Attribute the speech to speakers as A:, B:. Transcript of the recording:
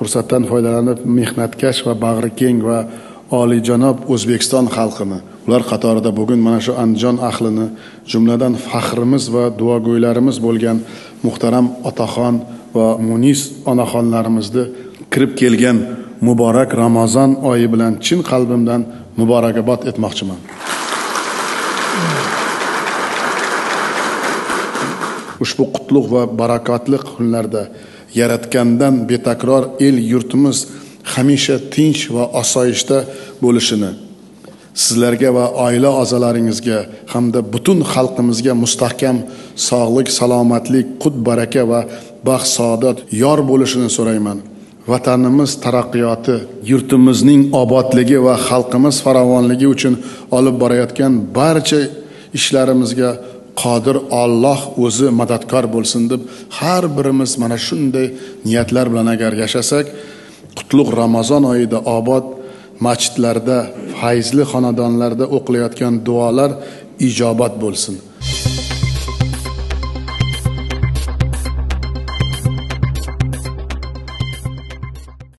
A: fursatdan foydalanib mehnatkash va bag'rikeng va oliyjanob o'zbekiston xalqini ular qatorida bugun mana shu andijon ahlini jumladan faxrimiz va duogo'ylarimiz bo'lgan muhtaram otaxon va munis onaxonlarimizni kirib kelgan muborak ramazon oyi bilan chin qalbimdan muborakbod etmoqchiman. Ushbu qutlug' va barakotli kunlarda yaratgandan betakror el yurtimiz hamisha tinch va osoyishta bo'lishini sizlarga va oila a'zolaringizga hamda butun xalqimizga mustahkam sog'lik salomatlik qut baraka va baxt saodat yor bo'lishini so'rayman. Vatanimiz taraqqiyoti yurtimizning obodligi va xalqimiz farovonligi uchun olib borayotgan barcha ishlarimizga qodir Alloh o'zi madadkor bo'lsin deb har birimiz mana shunday niyatlar bilan agar yashasak qutlug' ramazon oyida obod masjidlarda fayzli xonadonlarda o'qilayotgan duolar ijobat bo'lsin.